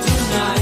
tonight.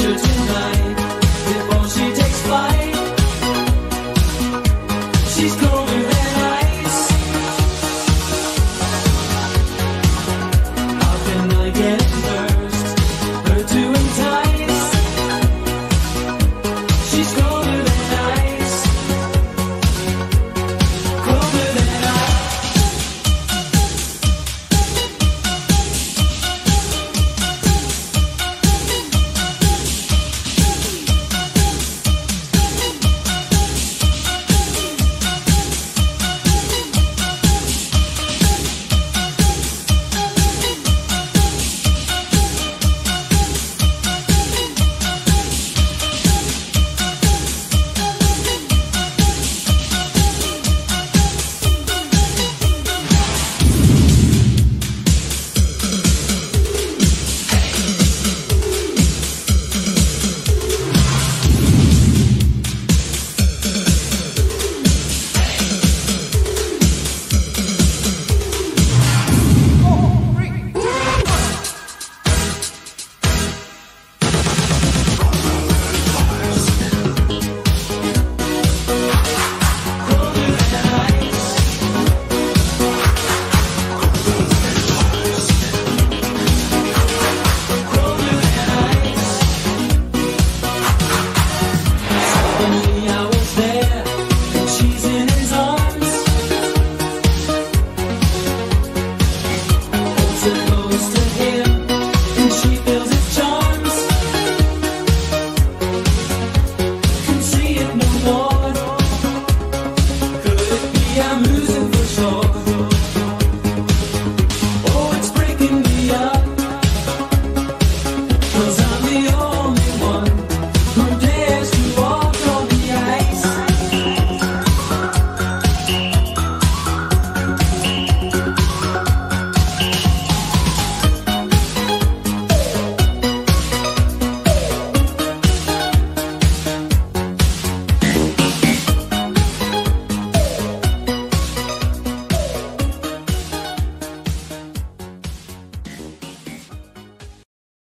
ice.